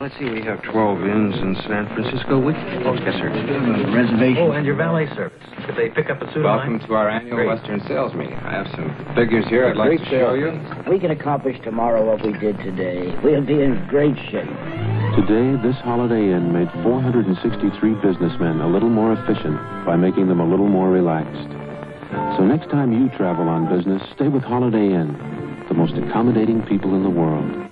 Let's see, we have 12 inns in San Francisco. Which? Oh, yes, sir. Reservation. Oh, and your valet service. Could they pick up a suit of Welcome to our annual Great. Western sales meeting. I have some figures here I'd like to show you. We can accomplish tomorrow what we did today. We'll be in great shape. Today, this Holiday Inn made 463 businessmen a little more efficient by making them a little more relaxed. So next time you travel on business, stay with Holiday Inn, the most accommodating people in the world.